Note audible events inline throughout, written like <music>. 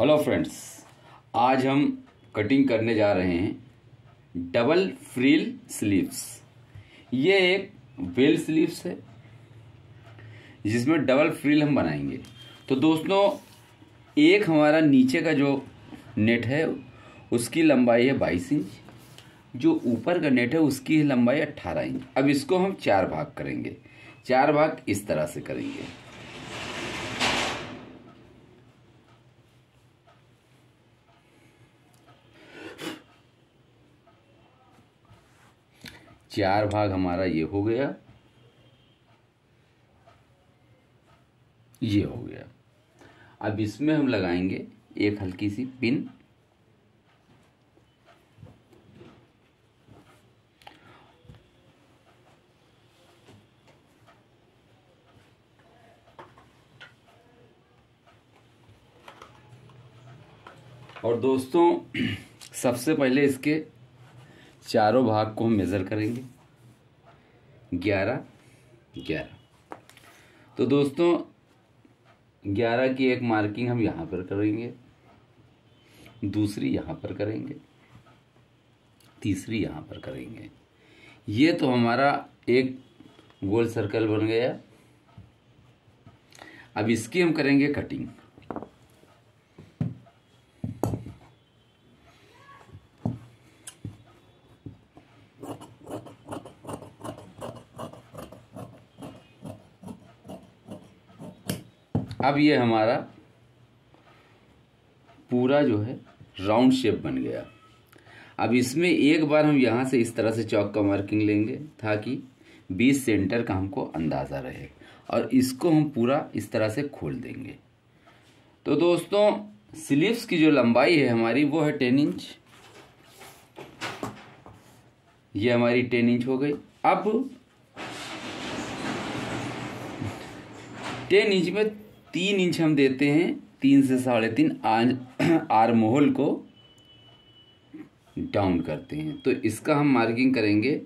Hello friends आज हम cutting करने जा रहे हैं डबल फ्रील स्लीव्स ये एक वेल स्लीव्स है, जिसमें डबल फ्रील हम बनाएँगे। तो दोस्तों, एक हमारा नीचे का जो नेट है, उसकी लंबाई है बाईस इंच। जो ऊपर का नेट है, उसकी लंबाई अट्ठारह इंच। अब इसको हम चार भाग करेंगे। चार भाग इस तरह से करेंगे। चार भाग हमारा ये हो गया। ये हो गया। अब इसमें हम लगाएँगे एक हल्की सी पिन। और दोस्तों, <clears throat> सबसे पहले इसके चारों भाग को हम मेज़र करेंगे। ग्यारह ग्यारह। तो दोस्तों, ग्यारह की एक मार्किंग हम यहाँ पर करेंगे। दूसरी यहाँ पर करेंगे। तीसरी यहाँ पर करेंगे। ये तो हमारा एक गोल सर्कल बन गया। अब इसकी हम करेंगे कटिंग अब ये हमारा पूरा जो है राउंड शेप बन गया। अब इसमें एक बार हम यहाँ से इस तरह से चौक का मार्किंग लेंगे ताकि बीस सेंटर का हमको अंदाज़ा रहे और इसको हम पूरा इस तरह से खोल देंगे। तो दोस्तों स्लीव्स की जो लंबाई है हमारी वो है टेन इंच ये हमारी टेन इंच हो गई। अब टेन इंच में तीन इंच हम देते हैं, तीन से साढ़े तीन <clears throat> आर मोहल को डाउन करते हैं। तो इसका हम मार्किंग करेंगे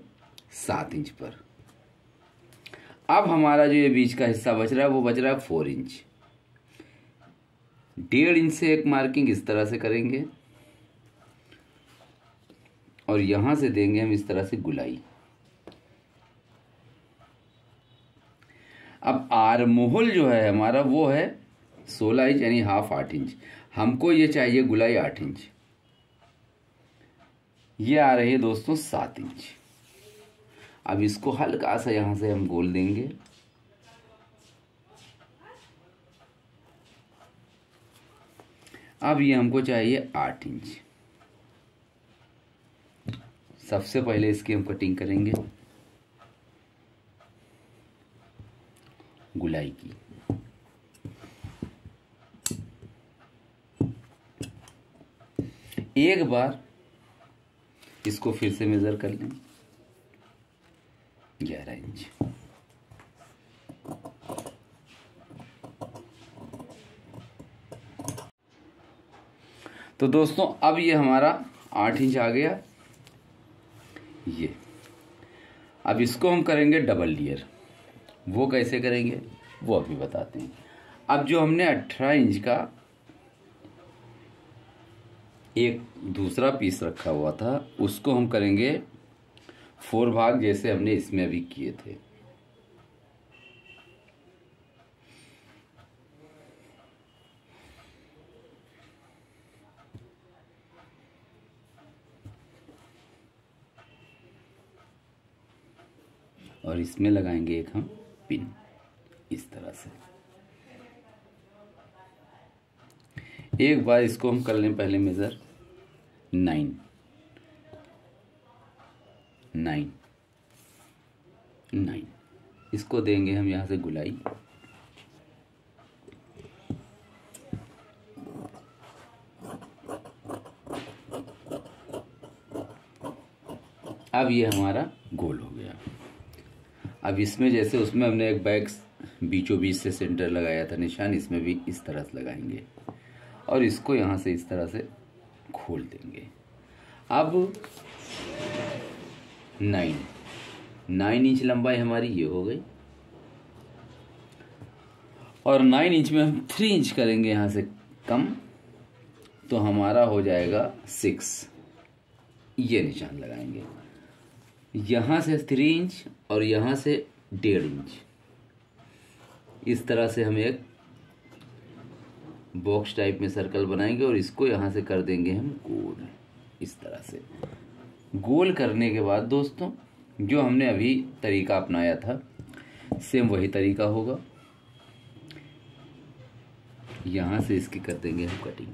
सात इंच पर। अब हमारा जो ये बीच का हिस्सा बच रहा है, वो बच रहा है फोर इंच। डेढ़ इंच से एक मार्किंग इस तरह से करेंगे और यहाँ से देंगे हम इस तरह से गुलाई। अब आर मोहल जो है हमारा, वो है सोलह इंच, यानी हाफ़ आठ इंच। हमको ये चाहिए गुलाई आठ इंच। ये आ रही है दोस्तों सात इंच। अब इसको हल्का सा यहाँ से हम गोल देंगे। अब ये हमको चाहिए आठ इंच। सबसे पहले इसकी हम कटिंग करेंगे। की एक बार इसको फिर से मेजर कर लें। ग्यारह इंच तो दोस्तों, अब ये हमारा आठ इंच आ गया। ये। अब इसको हम करेंगे डबल लेयर वो कैसे करेंगे? वो अभी बताते हैं। अब जो हमने अठारह इंच का एक दूसरा पीस रखा हुआ था, उसको हम करेंगे फोर भाग जैसे हमने इसमें अभी किए थे। और इसमें लगाएँगे एक हम पिन इस तरह से एक बार इसको हम कर लें पहले मेज़र नाइन नाइन नाइन इसको देंगे हम यहाँ से गुलाई. अब ये हमारा गोल हो गया. अब इसमें जैसे उसमें हमने एक बैग बीचों बीच से सेंटर लगाया था निशान, इसमें भी इस तरह से लगाएँगे. और इसको यहाँ से इस तरह से खोल देंगे। अब नाइन नाइन इंच लंबाई हमारी ये हो गई। और नाइन इंच में हम थ्री इंच करेंगे यहाँ से कम तो हमारा हो जाएगा सिक्स ये निशान लगाएँगे। यहाँ से थ्री इंच और यहाँ से डेढ़ इंच इस तरह से हम एक बॉक्स टाइप में सर्कल बनाएँगे और इसको यहाँ से कर देंगे हम गोल इस तरह से। गोल करने के बाद दोस्तों, जो हमने अभी तरीका अपनाया था सेम वही तरीका होगा। यहाँ से इसकी कर देंगे हम कटिंग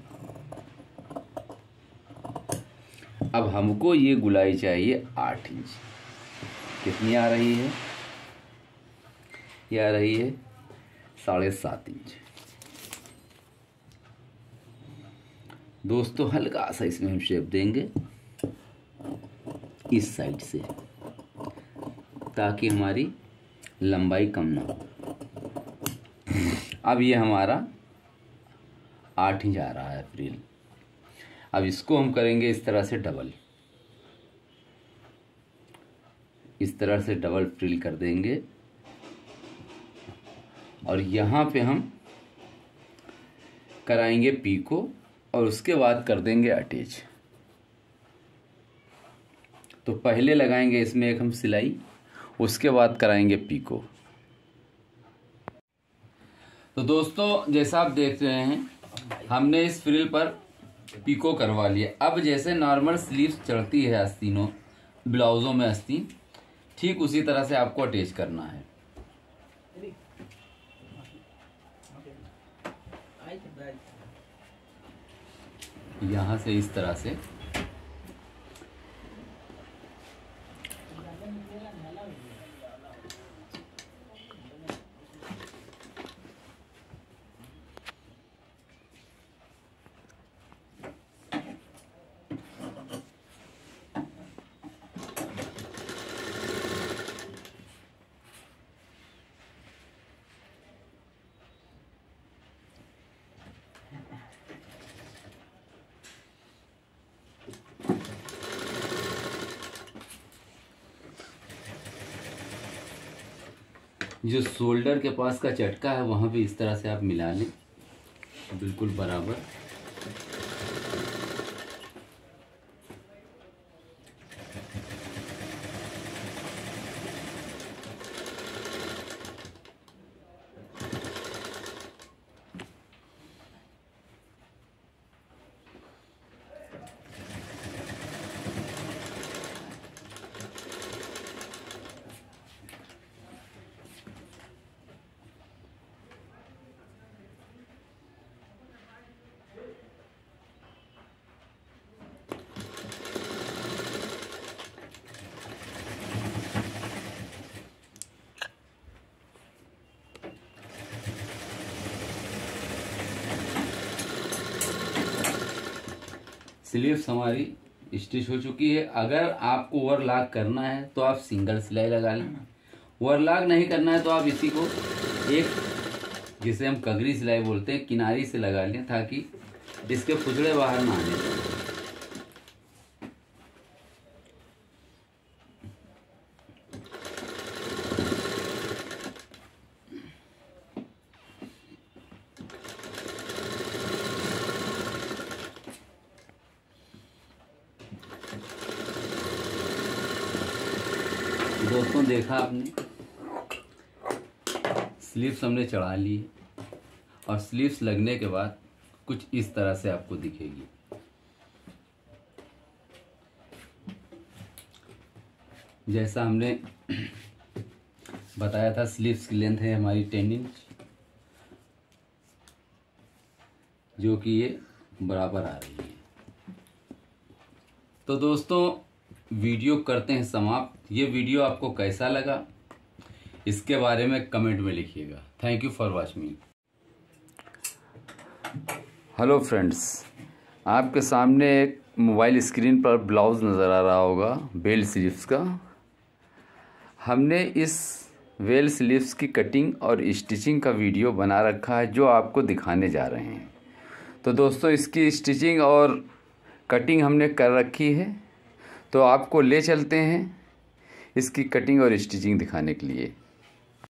अब हमको ये गुलाई चाहिए आठ इंच। कितनी आ रही है? ये आ रही है साढ़े सात इंच। दोस्तों, हल्का सा इसमें हम शेप देंगे इस साइड से, ताकि हमारी लंबाई कम ना हो। अब ये हमारा आठ इंच आ रहा है फ्रिल। अब इसको हम करेंगे इस तरह से डबल इस तरह से डबल फ्रिल कर देंगे। और यहाँ पे हम कराएँगे पीको और उसके बाद कर देंगे अटैच। तो पहले लगाएँगे इसमें एक हम सिलाई, उसके बाद कराएँगे पीको। तो दोस्तों, जैसा आप देख रहे हैं, हमने इस फ्रिल पर पीको करवा लिया। अब जैसे नॉर्मल स्लीव्स चढ़ती है आस्तीनों ब्लाउज़ों में आस्तीन ठीक उसी तरह से आपको अटैच करना है। यहाँ से इस तरह से जो शोल्डर के पास का चटका है, वहाँ भी इस तरह से आप मिला लें। बिल्कुल बराबर। स्लीव्स हमारी स्टिच हो चुकी है। अगर आपको ओवरलॉक करना है तो आप सिंगल सिलाई लगा लें। ओवरलॉक नहीं करना है तो आप इसी को एक, जिसे हम कगरी सिलाई बोलते हैं, किनारी से लगा लें ताकि इसके फुजड़े बाहर ना आने दोस्तों देखा आपने? स्लीव्स हमने चढ़ा ली। और स्लीव्स लगने के बाद कुछ इस तरह से आपको दिखेगी। जैसा हमने बताया था स्लीव्स की लेंथ है हमारी टेन इंच जो कि ये बराबर आ रही है। तो दोस्तों वीडियो करते हैं समाप्त। ये वीडियो आपको कैसा लगा? इसके बारे में कमेंट में लिखिएगा। Thank you for watching hello friends आपके सामने एक मोबाइल स्क्रीन पर ब्लाउज़ नज़र आ रहा होगा बेल स्लीव्स का। हमने इस वेल स्लीव्स की कटिंग और स्टिचिंग का वीडियो बना रखा है, जो आपको दिखाने जा रहे हैं। तो दोस्तों, इसकी स्टिचिंग और कटिंग हमने कर रखी है। तो आपको ले चलते हैं। इसकी कटिंग और स्टिचिंग दिखाने के लिए।